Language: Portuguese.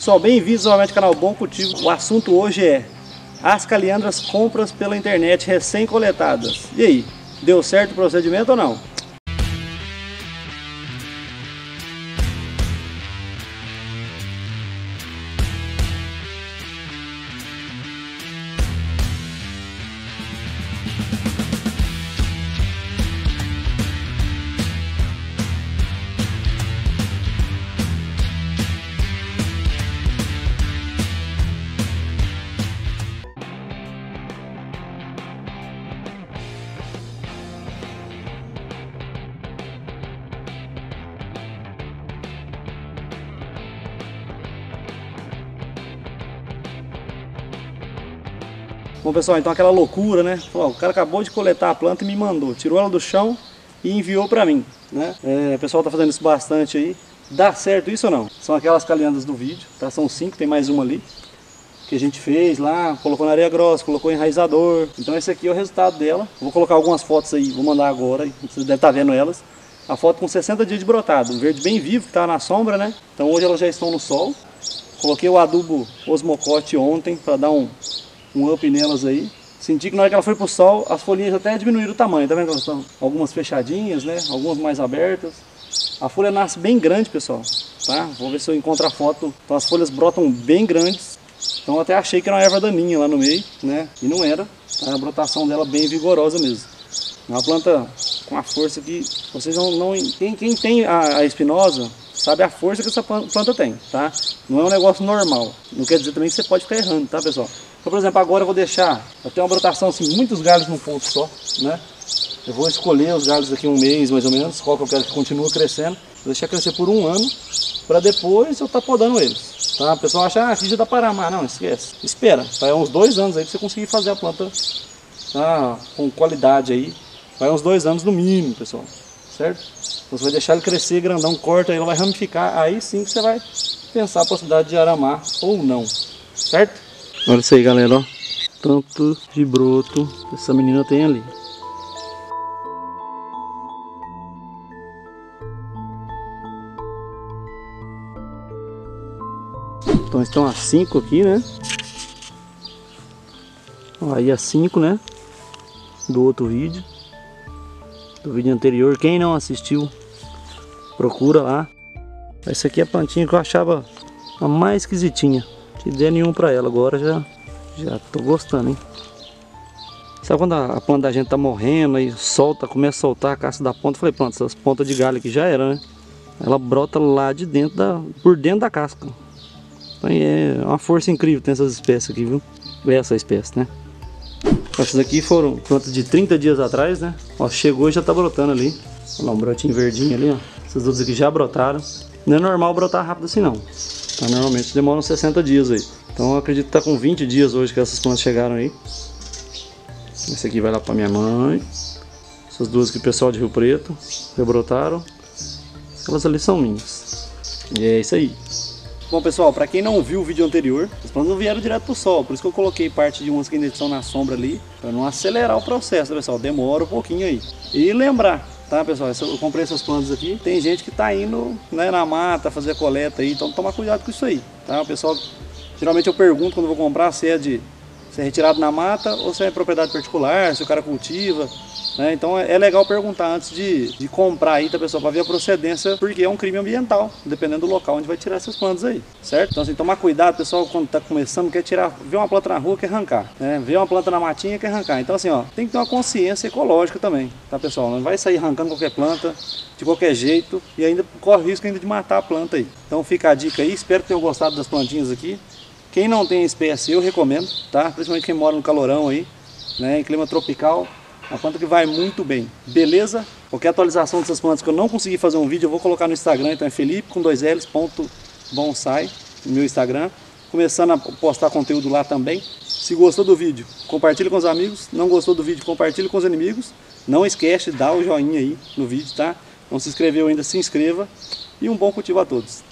Pessoal, bem-vindos novamente ao canal Bom Cultivo. O assunto hoje é as caliandras compras pela internet recém-coletadas. E aí, deu certo o procedimento ou não? Bom pessoal, então aquela loucura, né? o cara acabou de coletar a planta e me mandou, tirou ela do chão e enviou para mim, né? É, o pessoal tá fazendo isso bastante aí. Dá certo isso ou não? São aquelas calhandas do vídeo, tá? São cinco, tem mais uma ali. Que a gente fez lá, colocou na areia grossa, colocou enraizador. Então esse aqui é o resultado dela. Vou colocar algumas fotos aí, vou mandar agora, você deve estar tá vendo elas. A foto com 60 dias de brotado, um verde bem vivo, que tá na sombra, né? Então hoje elas já estão no sol. Coloquei o adubo osmocote ontem para dar um, um up nelas aí. Senti que na hora que ela foi pro sol, as folhinhas até diminuíram o tamanho, tá vendo? Elas estão algumas fechadinhas, né? Algumas mais abertas. A folha nasce bem grande, pessoal, tá? Vou ver se eu encontro a foto. Então as folhas brotam bem grandes. Então até achei que era uma erva daninha lá no meio, né? E não era. Tá? A brotação dela bem vigorosa mesmo. É uma planta com a força que vocês não... não quem, quem tem a, a espinosa sabe a força que essa planta tem, tá? Não é um negócio normal. Não quer dizer também que você pode ficar errando, tá, pessoal? Então, por exemplo, agora eu vou deixar, eu tenho uma brotação assim, muitos galhos num ponto só, né? Eu vou escolher os galhos aqui um mês, mais ou menos, qual que eu quero que continue crescendo. Vou deixar crescer por um ano, para depois eu estar tá podando eles. Tá? O pessoal acha, ah, aqui já dá para amar. Não, esquece. Espera, vai uns dois anos aí para você conseguir fazer a planta tá? com qualidade aí. Vai uns dois anos no mínimo, pessoal. Certo? Então você vai deixar ele crescer grandão, corta, ela vai ramificar. Aí sim que você vai pensar a possibilidade de aramar ou não. Certo? Olha isso aí, galera, ó. Tanto de broto que essa menina tem ali. Então estão as 5 aqui, né? Aí as 5, né? Do outro vídeo. Do vídeo anterior. Quem não assistiu, procura lá. Essa aqui é a plantinha que eu achava a mais esquisitinha. Que der nenhum pra ela agora, já, já tô gostando, hein? Sabe quando a, a planta da gente tá morrendo e solta, começa a soltar a caça da ponta? Eu falei, pronto, essas pontas de galho aqui já era, né? Ela brota lá de dentro, da, por dentro da casca. Então é uma força incrível tem essas espécies aqui, viu? Essa espécie, né? Essas aqui foram plantas de 30 dias atrás, né? Ó, chegou e já tá brotando ali. Olha lá, um brotinho verdinho ali, ó. Essas duas aqui já brotaram. Não é normal brotar rápido assim, não. Normalmente demora uns 60 dias aí. Então eu acredito que tá com 20 dias hoje que essas plantas chegaram aí. Esse aqui vai lá pra minha mãe. Essas duas aqui, pessoal de Rio Preto, rebrotaram. Elas ali são minhas. E é isso aí. Bom pessoal, para quem não viu o vídeo anterior, as plantas não vieram direto pro sol, por isso que eu coloquei parte de umas que ainda estão na sombra ali, para não acelerar o processo, pessoal? Demora um pouquinho aí. E lembrar, tá pessoal? Eu comprei essas plantas aqui. Tem gente que tá indo né, na mata fazer coleta aí, então toma cuidado com isso aí, tá? O pessoal, geralmente eu pergunto quando vou comprar se é de se é retirado na mata ou se é propriedade particular, se o cara cultiva. Né? Então é, é legal perguntar antes de, de comprar aí, tá pessoal, para ver a procedência, porque é um crime ambiental, dependendo do local onde vai tirar essas plantas aí, certo? Então assim, tomar cuidado, pessoal, quando tá começando, quer tirar, vê uma planta na rua, quer arrancar, né? Vê uma planta na matinha, quer arrancar. Então assim, ó, tem que ter uma consciência ecológica também, tá pessoal? Não vai sair arrancando qualquer planta, de qualquer jeito, e ainda corre risco ainda de matar a planta aí. Então fica a dica aí, espero que tenham gostado das plantinhas aqui. Quem não tem espécie, eu recomendo, tá? Principalmente quem mora no calorão aí, né? Em clima tropical, uma planta que vai muito bem, beleza? Qualquer atualização dessas plantas que eu não consegui fazer um vídeo, eu vou colocar no Instagram, então é felipe com dois L's, ponto bonsai, no meu Instagram. Começando a postar conteúdo lá também. Se gostou do vídeo, compartilhe com os amigos. Não gostou do vídeo, compartilhe com os inimigos. Não esquece de dar o joinha aí no vídeo, tá? Não se inscreveu ainda, se inscreva. E um bom cultivo a todos.